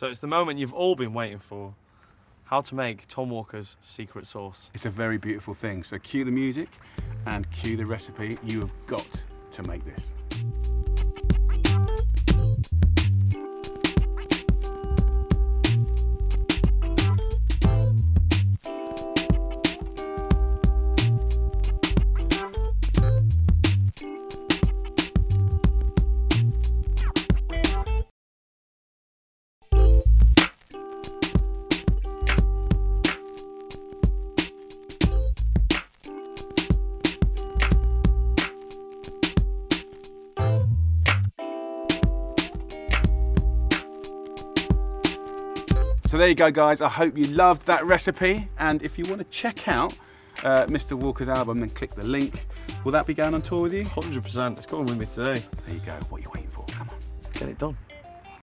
So it's the moment you've all been waiting for. How to make Tom Walker's secret sauce. It's a very beautiful thing. So cue the music and cue the recipe. You have got to make this. So there you go, guys. I hope you loved that recipe. And if you want to check out uh, Mr. Walker's album, then click the link. Will that be going on tour with you? 100%. It's going with me today. There you go. What are you waiting for? Come on. Get it done.